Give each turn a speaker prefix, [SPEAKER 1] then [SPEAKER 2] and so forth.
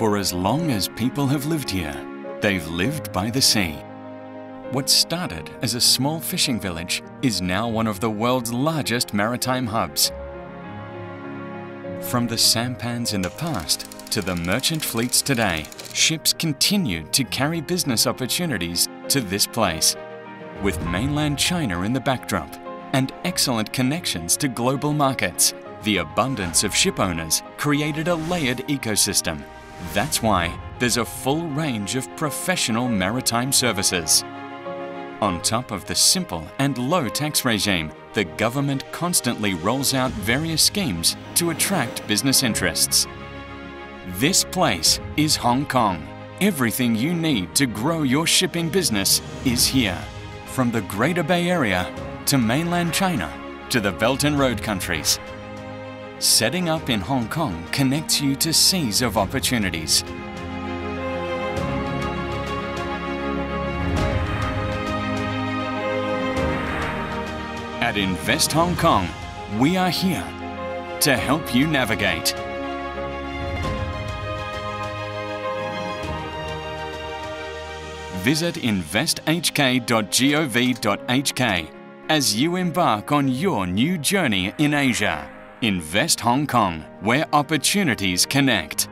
[SPEAKER 1] For as long as people have lived here, they've lived by the sea. What started as a small fishing village is now one of the world's largest maritime hubs. From the sampans in the past to the merchant fleets today, ships continued to carry business opportunities to this place. With mainland China in the backdrop and excellent connections to global markets, the abundance of ship owners created a layered ecosystem. That's why there's a full range of professional maritime services. On top of the simple and low tax regime, the government constantly rolls out various schemes to attract business interests. This place is Hong Kong. Everything you need to grow your shipping business is here. From the Greater Bay Area to mainland China to the Belt and Road countries. Setting up in Hong Kong connects you to seas of opportunities. At Invest Hong Kong, we are here to help you navigate. Visit investhk.gov.hk as you embark on your new journey in Asia. Invest Hong Kong, where opportunities connect.